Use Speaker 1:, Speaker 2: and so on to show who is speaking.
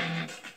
Speaker 1: Mm.